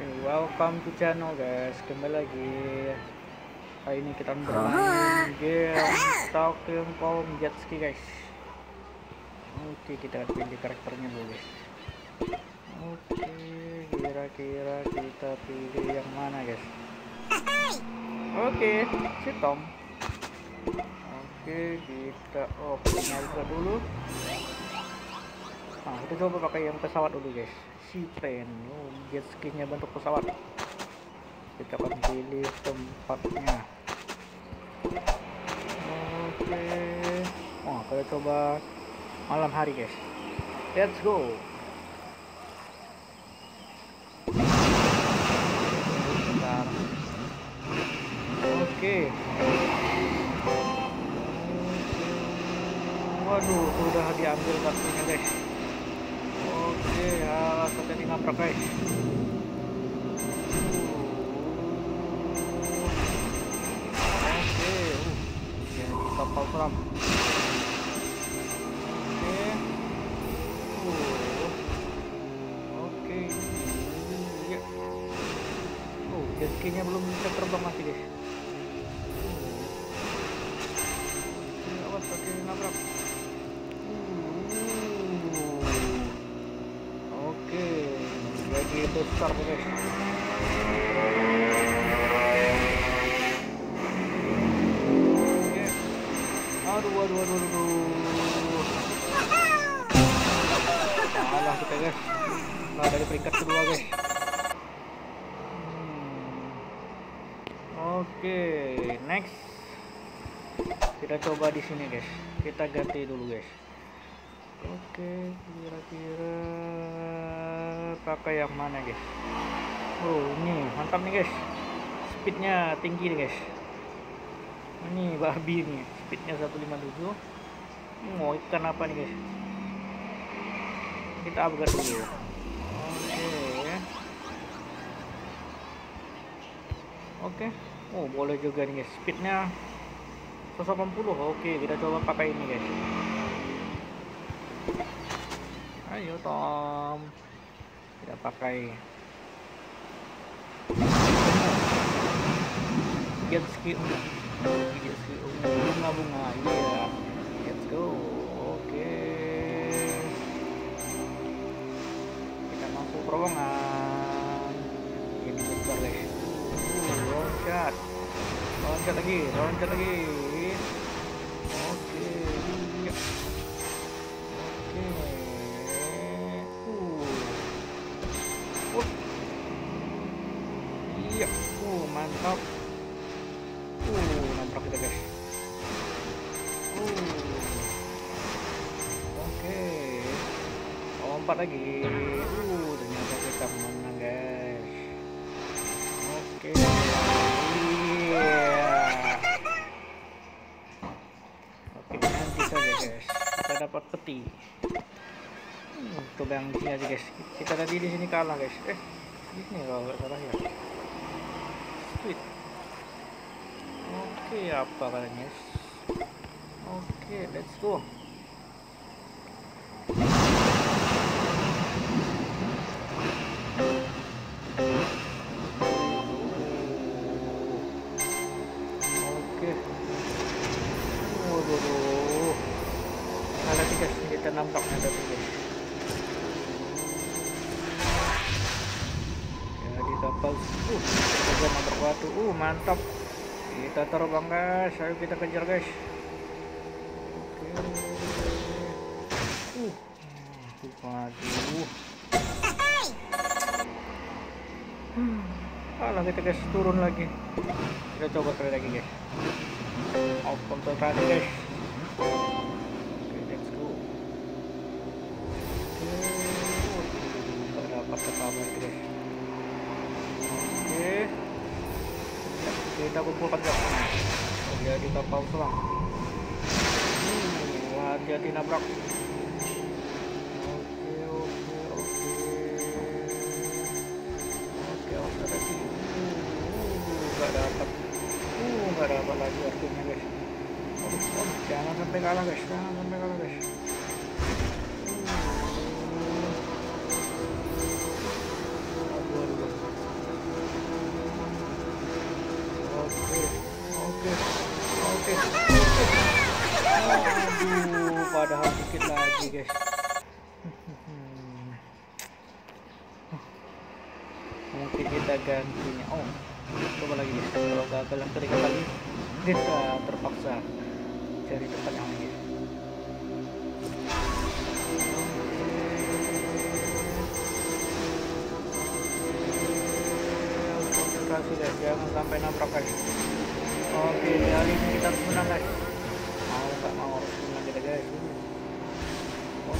Oke, welcome to channel guys. Kembali lagi. Kali ini kita bermain game Talking Tom Jet Ski guys. Oke, kita pilih karakternya dulu guys. Oke, kira-kira kita pilih yang mana guys? Oke, si Tom. Oke, kita oh kita dulu. Nah, kita coba pakai yang pesawat dulu guys. Si pen, oh, jet skinya bentuk pesawat. Kita akan pilih tempatnya. Oke. Oh, kita coba malam hari guys. Let's go. Oke. Waduh, sudah diambil kartunya guys. Oke, sampai di nabrak guys. Oke, uh, jadi kapal selam. Oke, uh, oke. Oh, skinya belum bisa terbang masih guys. Besar. Oke. Aduh, aduh, aduh, aduh. Kalah kita guys. Nah, dari peringkat kedua guys. Hmm. Oke, next. Kita coba di sini guys. Kita ganti dulu guys. Oke, kira-kira pakai yang mana guys? Oh, ini mantap nih guys. Speednya tinggi nih guys. Ini babi nih, speednya 157. Mau ikan apa nih guys? Kita upgrade dulu. Oke. Oke. Oh, boleh juga nih guys. Speednya 180. Oke, kita coba pakai ini guys. Ayo Tom. Kita pakai. Jet ski Jet ski Bunga-bunga Iya. Let's go. Oke. Kita masuk terowongan. Ini guys uh, Loncat Loncat lagi Loncat lagi Lompat lagi. Uh, ternyata kita menang, guys. Oke. Iya. Oke, nanti saja, guys. Kita dapat peti. Hmm, coba yang sini aja guys. Kita tadi di sini kalah guys. Eh, di sini kalau nggak salah ya. Sweet. Oke, apa katanya? Oke, let's go. Kita nampak ada tiga. Ya di kapal. Uh, kita nabrak batu. Uh, mantap. Kita terbang guys. Ayo kita kejar guys. Oke. Uh, waduh. Hmm. Alah kita guys turun lagi. Kita coba kali lagi guys. Off konsentrasi guys. Kita kumpulkan gas. Jadi kapal selam. Hmm, hati-hati nabrak. Oke, oke, oke. Oke, oke lagi. Uh, nggak dapat. Uh, nggak dapat lagi artinya guys. Aduh, aduh, jangan sampai kalah guys, jangan sampai kalah guys. Sedikit lagi guys. Mungkin kita gantinya. Oh coba lagi guys. Kalau gagal yang ketiga kali kita terpaksa cari tempat yang lain. Konsentrasi guys. Jangan sampai nabrak guys. Oke kali ini kita menang guys. Mau nggak mau harus menang kita guys oh,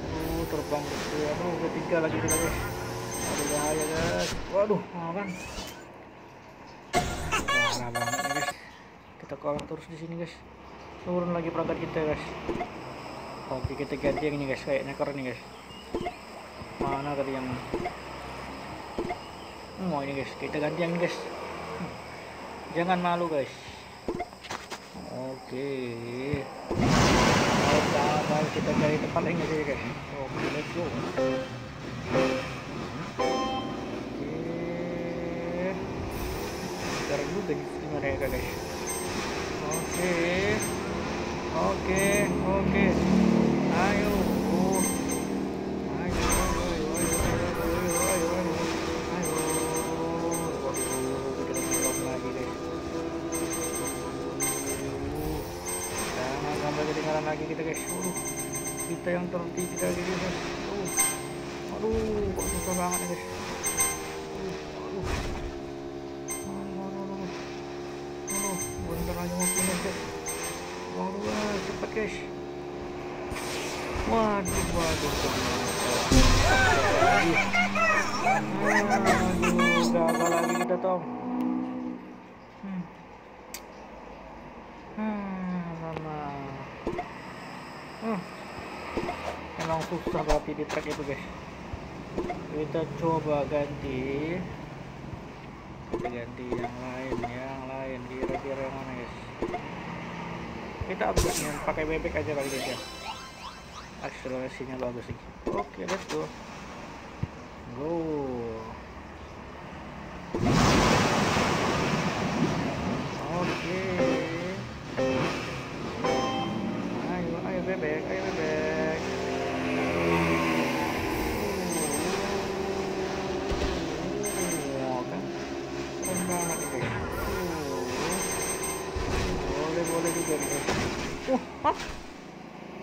uh, terbang ke aduh ketiga lagi kita guys aduh bahaya guys. Waduh mau kan? Parah banget nih guys. Kita kalah terus di sini guys. Turun lagi perangkat kita guys. Oke kita ganti yang ini guys. Kayak nekor nih guys. Mana tadi yang mau ini guys? Kita ganti yang ini guys. Jangan malu guys. Oke Oke, kita cari tempat lain aja guys oke let's go oke sekarang juga di mereka guys oke. Oke oke. Ayo lagi kita waduh yang tertinggal lagi guys aduh aduh kok susah banget guys aduh aduh aduh aduh aduh aduh bentar aja mau finish guys waduh cepet guys waduh waduh aduh gagal lagi kita Tom hmm. Hmm, lama. Hmm. Emang susah berarti di track itu guys. Kita coba ganti. Kita ganti yang lain, yang lain. Kira-kira yang mana guys? Kita update nya pakai bebek aja kali guys ya. Akselerasinya bagus sih. Oke, let's go. Go.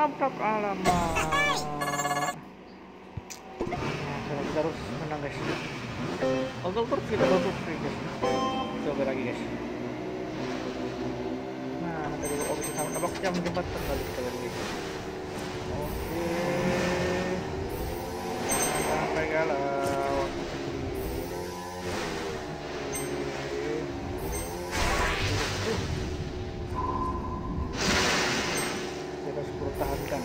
Nabrak alamat. Nah, kita harus menang, guys. Oke, terus kita tutup, guys. Coba lagi, guys. Nah, tadi oh bisa sama tabak jam jembatan kali kita lagi. Oke. Sampai galau. Harus pertahankan.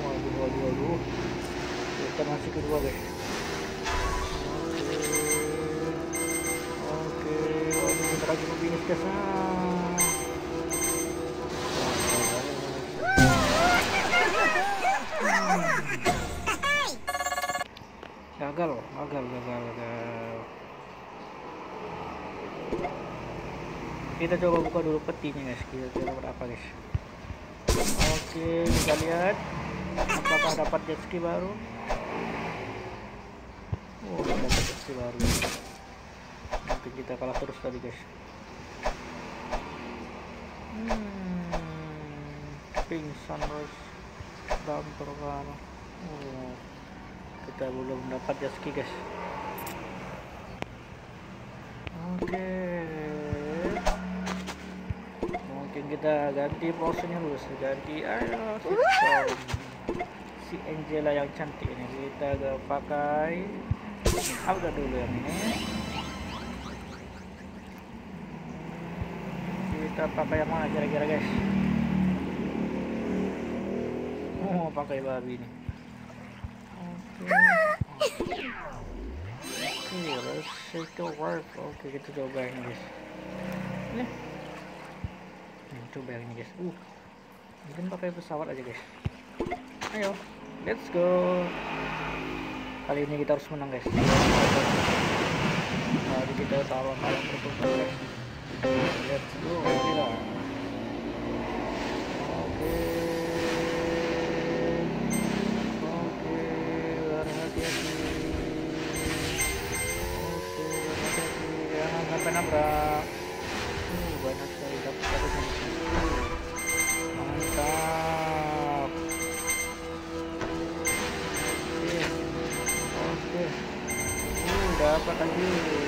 Waduh, waduh, waduh. Kita masih kedua guys. Oke, waduh bentar lagi mau finish. Ah. Gagal, gagal, gagal, gagal. Kita coba buka dulu petinya guys, kira-kira berapa guys. Oke, kita lihat apakah dapat jet ski baru. Oh, dapat jet ski baru. Nanti kita kalah terus tadi guys. Hmm, pink sunrise dan terkana. Oh, kita belum dapat jet ski guys. Oke. Mungkin kita ganti pose-nya dulu, ganti. Ayo si Angela yang cantik ini kita pakai. Apa dulu yang ini. Kita pakai yang mana kira-kira guys? Oh pakai babi nih oke. Oke let's the work. Oke kita coba ini guys. Ini Nih, coba yang ini guys. Uh mungkin pakai pesawat aja guys. Ayo let's go. Kali ini kita harus menang guys. Tadi kita taruh kalah terus guys. Let's go gila sampai nabrak uh, banyak sekali dapat dapat mantap. Oke. Oke. Uh, dapat lagi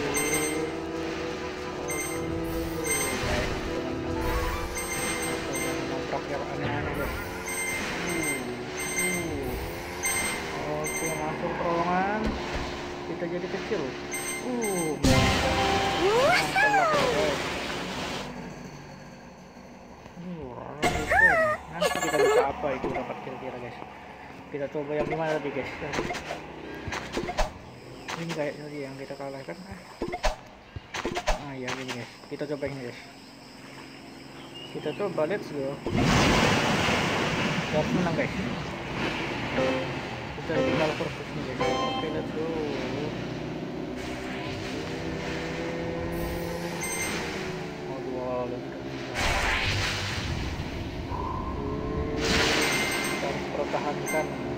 guys ini kayak tadi yang kita kalahkan ah ya ini guys. Kita coba ini guys. Kita coba let's go. Harus menang guys. Kita tinggal persis nih guys. Oke let's go. Oh dua kita harus pertahankan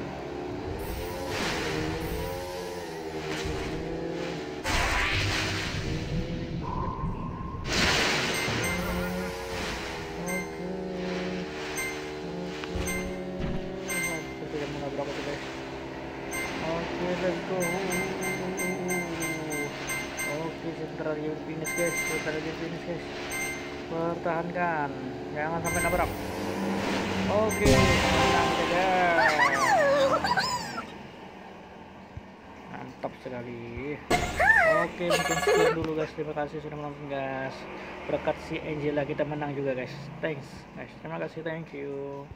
oke sebentar lagi finish guys. Sebentar lagi finish guys. Pertahankan. Jangan sampai nabrak. Oke. Menang guys mantap sekali. Oke mungkin sekian dulu guys. Terima kasih sudah menonton guys. Berkat si Angela kita menang juga guys. Thanks guys. Terima kasih. Thank you